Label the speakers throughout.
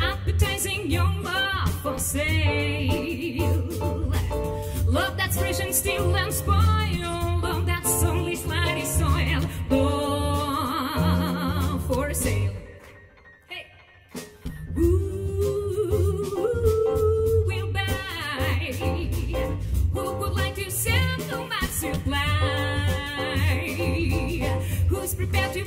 Speaker 1: Appetizing young love for sale. Love that's fresh and still unspoiled. Love that's only slightly soil, Born for sale. Hey. Ooh, we'll buy. Who would like to sell my supply? Who's prepared to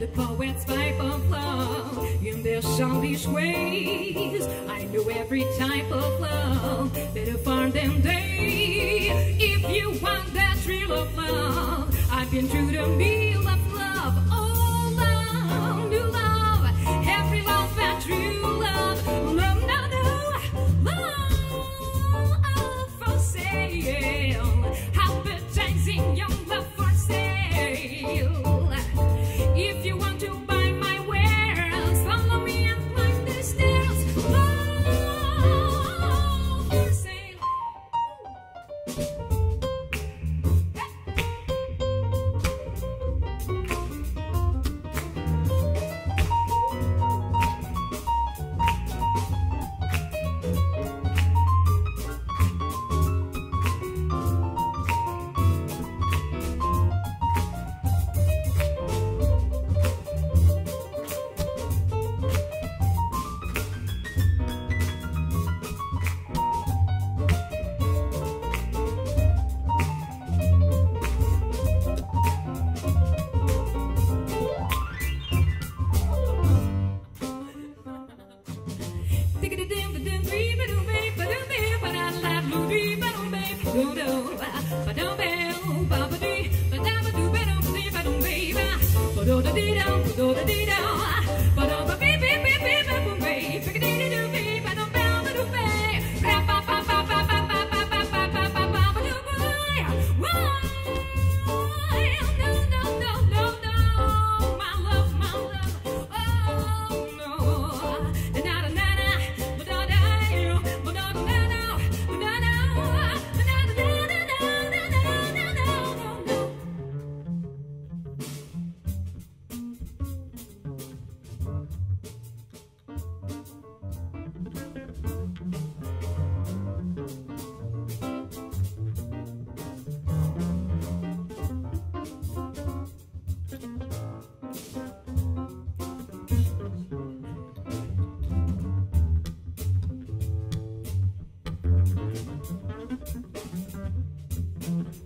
Speaker 1: The poet's pipe of love in their selfish ways. I know every type of love, better far than they. If you want that thrill of love, I've been true to me. do do do do do do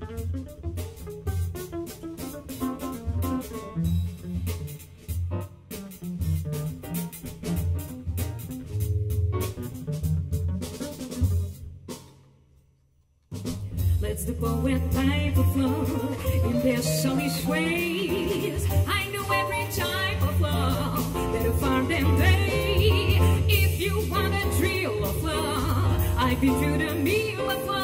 Speaker 1: Let's the poet type of love in their sunny ways. I know every type of love better far than they. If you want a drill of love, I've been through the meal of love.